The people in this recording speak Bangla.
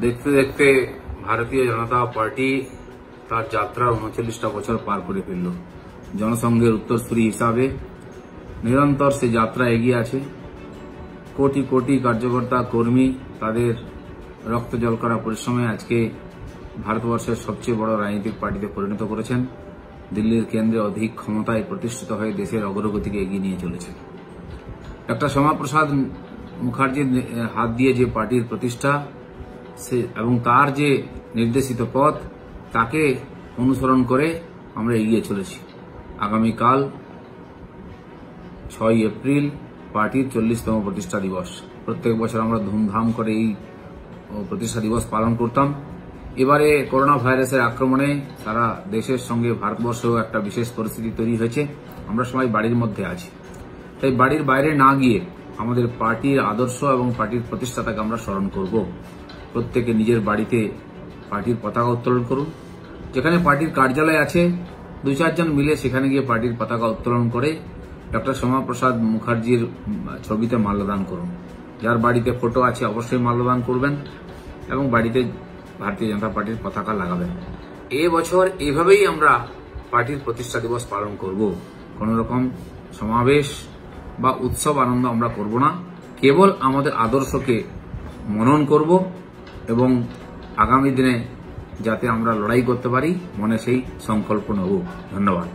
দেখতে দেখতে ভারতীয় জনতা পার্টি তার যাত্রার উনচল্লিশটা বছর পার করে ফেলল। জনসংঘের উত্তরসূরি হিসাবে নিরন্তর সে যাত্রা এগিয়ে আছে। কোটি কোটি কার্যকর্তা, কর্মী তাদের রক্ত জল করা পরিশ্রমে আজকে ভারতবর্ষের সবচেয়ে বড় রাজনৈতিক পার্টিতে পরিণত করেছেন। দিল্লির কেন্দ্রে অধিক ক্ষমতায় প্রতিষ্ঠিত হয়ে দেশের অগ্রগতিকে এগিয়ে নিয়ে চলেছে ডক্টর শ্যামাপ্রসাদ মুখার্জির হাত দিয়ে যে পার্টির প্রতিষ্ঠা সে এবং তার যে নির্দেশিত পথ, তাকে অনুসরণ করে আমরা এগিয়ে চলেছি। আগামীকাল ছয় এপ্রিল পার্টির চল্লিশতম প্রতিষ্ঠা দিবস। প্রত্যেক বছর আমরা ধুমধাম করে এই প্রতিষ্ঠা দিবস পালন করতাম। এবারে করোনা ভাইরাসের আক্রমণে সারা দেশের সঙ্গে ভারতবর্ষেও একটা বিশেষ পরিস্থিতি তৈরি হয়েছে। আমরা সবাই বাড়ির মধ্যে আছি। তাই বাড়ির বাইরে না গিয়ে আমাদের পার্টির আদর্শ এবং পার্টির প্রতিষ্ঠাতাকে আমরা স্মরণ করব। প্রত্যেকে নিজের বাড়িতে পার্টির পতাকা উত্তোলন করুন। যেখানে পার্টির কার্যালয় আছে, দু চারজন মিলে সেখানে গিয়ে পার্টির পতাকা উত্তোলন করে ডক্টর শ্যামাপ্রসাদ মুখার্জির ছবিতে মাল্যদান করুন। যার বাড়িতে ফটো আছে, অবশ্যই মাল্যদান করবেন এবং বাড়িতে ভারতীয় জনতা পার্টির পতাকা লাগাবেন। এ বছর এভাবেই আমরা পার্টির প্রতিষ্ঠা দিবস পালন করব। কোন রকম সমাবেশ বা উৎসব আনন্দ আমরা করব না। কেবল আমাদের আদর্শকে মনন করব। এবং আগামী দিনে যাতে আমরা লড়াই করতে পারি মনে সেই সংকল্প নেব। ধন্যবাদ।